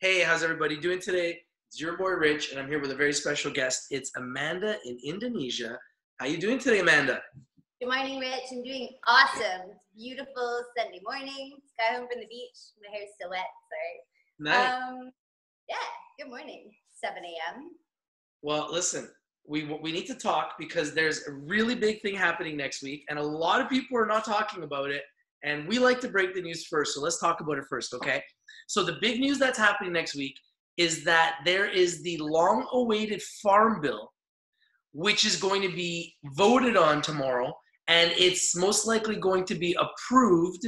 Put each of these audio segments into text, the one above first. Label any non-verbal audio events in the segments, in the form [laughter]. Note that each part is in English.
Hey, how's everybody doing today? It's your boy Rich, and I'm here with a very special guest. It's Amanda in Indonesia. How you doing today, Amanda? Good morning, Rich. I'm doing awesome. It's beautiful Sunday morning. Just got home from the beach. My hair's still wet. Sorry. Nice. Um, yeah. Good morning. 7 a.m. well, listen, we we need to talk because there's a really big thing happening next week, and a lot of people are not talking about it. And we like to break the news first, so let's talk about it first, okay? So the big news that's happening next week is that there is the long-awaited farm bill, which is going to be voted on tomorrow, and it's most likely going to be approved,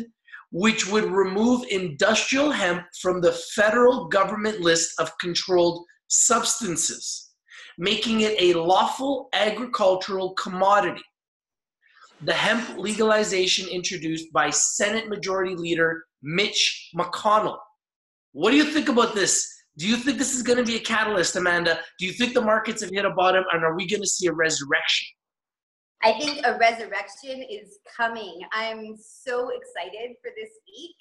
which would remove industrial hemp from the federal government list of controlled substances, making it a lawful agricultural commodity. The hemp legalization introduced by Senate Majority Leader Mitch McConnell. What do you think about this? Do you think this is going to be a catalyst, Amanda? Do you think the markets have hit a bottom and are we going to see a resurrection? I think a resurrection is coming. I'm so excited for this week.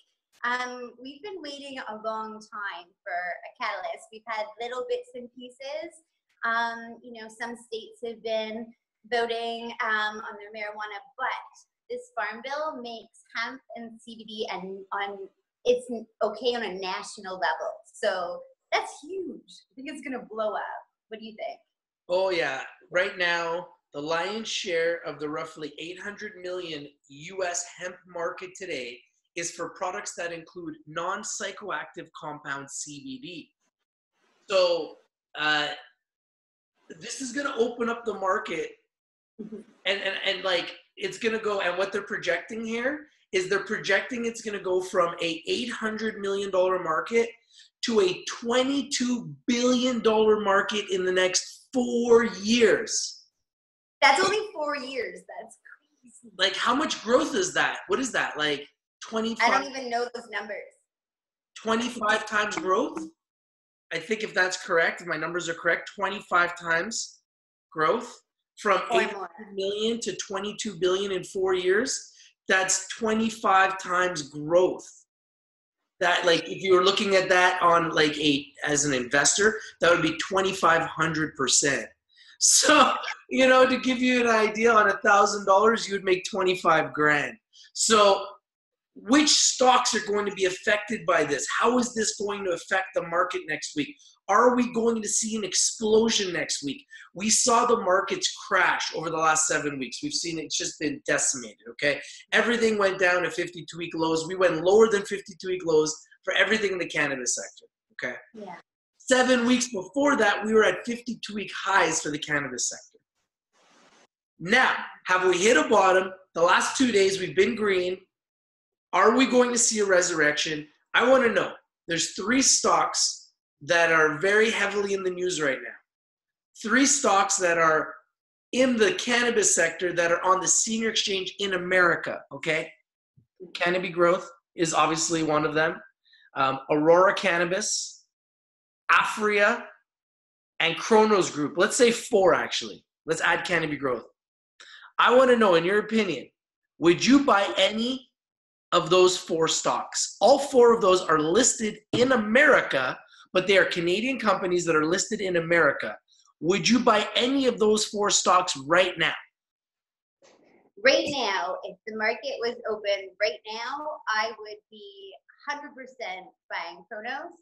Um, we've been waiting a long time for a catalyst. We've had little bits and pieces. Um, you know, some states have been voting um, on their marijuana, but this farm bill makes hemp and CBD and on it's okay on a national level. So that's huge. I think it's gonna blow up. What do you think? Oh, yeah. Right now, the lion's share of the roughly 800 million US hemp market today is for products that include non psychoactive compound CBD. So, uh, this is going to open up the market Mhm. and, and, and like it's going to go and what they're projecting here is they're projecting it's going to go from a 800 million dollar market to a 22 billion dollar market in the next 4 years That's only four years. That's crazy. like how much growth is that what is that like I don't even know those numbers. 25 times growth i think if that's correct if my numbers are correct 25 times growth from Or 8 to 22 billion in four years that's 25 times growth. That like if you were looking at that on like a as an investor that would be 2500% so you know to give you an idea on a thousand dollars you would make 25 grand. So which stocks are going to be affected by this? How is this going to affect the market next week? Are we going to see an explosion next week? We saw the markets crash over the last seven weeks. We've seen it's just been decimated okay? Everything went down to 52 week lows. We went lower than 52 week lows for everything in the cannabis sector okay? Yeah. seven weeks before that we were at 52 week highs for the cannabis sector. Now have we hit a bottom? The last two days we've been green are we going to see a resurrection i want to know there's three stocks that are very heavily in the news right now three stocks that are in the cannabis sector that are on the senior exchange in America. Okay, Canopy Growth is obviously one of them. Um, Aurora Cannabis, Aphria, and Cronos Group. Let's say four actually. Let's add Canopy Growth. I want to know, in your opinion, would you buy any of those four stocks? All four of those are listed in America, but they are Canadian companies that are listed in America. Would you buy any of those four stocks right now? Right now, if the market was open right now, I would be 100% buying Cronos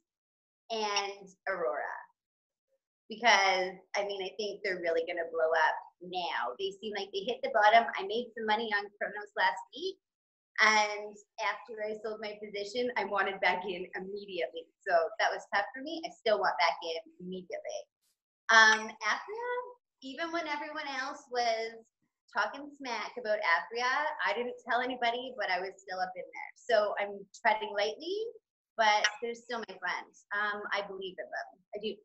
and Aurora. Because, I mean, I think they're really going to blow up now. They seem like they hit the bottom. I made some money on Cronos last week. And after I sold my position, I wanted back in immediately. So that was tough for me. I still want back in immediately. Um, Aphria, even when everyone else was talking smack about Aphria. I didn't tell anybody, but I was still up in there. So I'm treading lightly, but they're still my friends. Um, I believe in them. I do.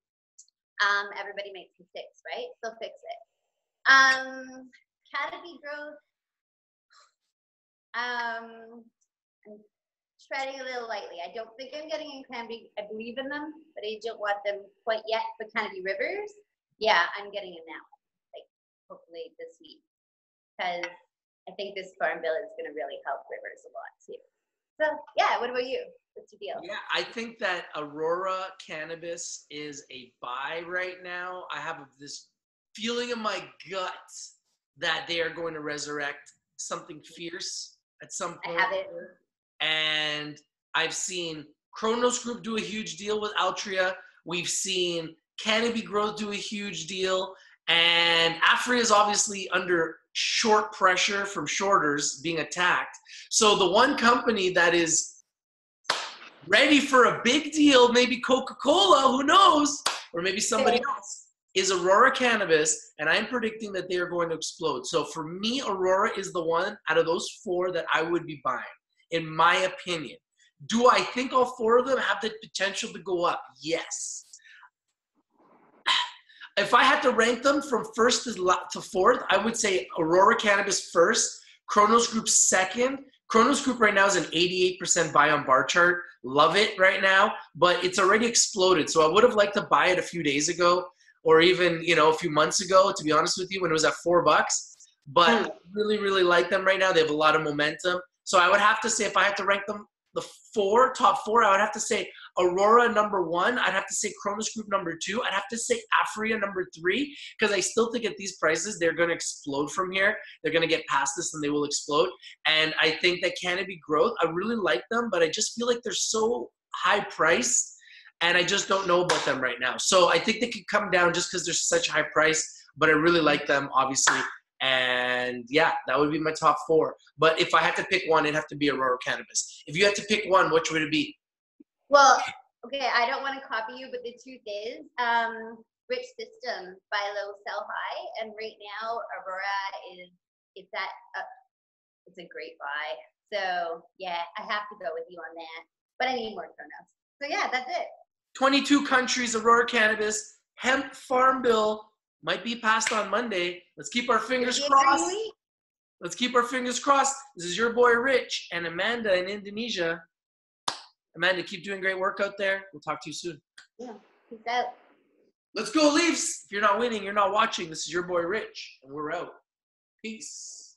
Um, everybody makes mistakes, right? So fix it. Um, growth. Um, I'm treading a little lightly. I don't think I'm getting in Canopy. I believe in them, but I don't want them quite yet. But Canopy Rivers, yeah, I'm getting in one. Like hopefully this week because I think this farm bill is going to really help rivers a lot too. So yeah, what about you? What's your deal? Yeah, I think that Aurora Cannabis is a buy right now. I have this feeling in my gut that they are going to resurrect something fierce at some I have it. And I've seen Cronos Group do a huge deal with Altria. We've seen Canopy Growth do a huge deal. And Aphria is obviously under short pressure from shorters being attacked. So the one company that is ready for a big deal, maybe Coca-Cola, who knows, or maybe somebody else, is Aurora Cannabis, and I'm predicting that they are going to explode. So for me, Aurora is the one out of those four that I would be buying, in my opinion. Do I think all four of them have the potential to go up? Yes. [sighs] If I had to rank them from first to, fourth, I would say Aurora Cannabis first, Cronos Group second. Cronos Group right now is an 88% buy on bar chart. Love it right now, but it's already exploded. So I would have liked to buy it a few days ago or even, you know, a few months ago, to be honest with you, when it was at four bucks. But Hmm. I really, really like them right now. They have a lot of momentum. So I would have to say if I had to rank them the four, top four, I would have to say Aurora number one. I'd have to say Cronos Group number two. I'd have to say Aphria number three because I still think at these prices they're going to explode from here. They're going to get past this and they will explode. And I think that Canopy Growth, I really like them, but I just feel like they're so high priced and I just don't know about them right now. So I think they could come down just because they're such a high price, but I really like them, obviously. And yeah, that would be my top four. But if I had to pick one, it'd have to be Aurora Cannabis. If you had to pick one, which would it be? Well, okay, I don't want to copy you, but the truth is, um, Rich System by low, sell high, and right now Aurora is it's at a, it's a great buy. So yeah, I have to go with you on that. But I need more Cronos. So yeah, that's it. 22 countries, Aurora Cannabis, hemp farm bill might be passed on Monday. Let's keep our fingers Is it green crossed. Let's keep our fingers crossed. This is your boy Rich and Amanda in Indonesia. Amanda, keep doing great work out there. We'll talk to you soon. Yeah, Peace out. Let's go, Leafs. If you're not winning, you're not watching. This is your boy Rich, and we're out. Peace.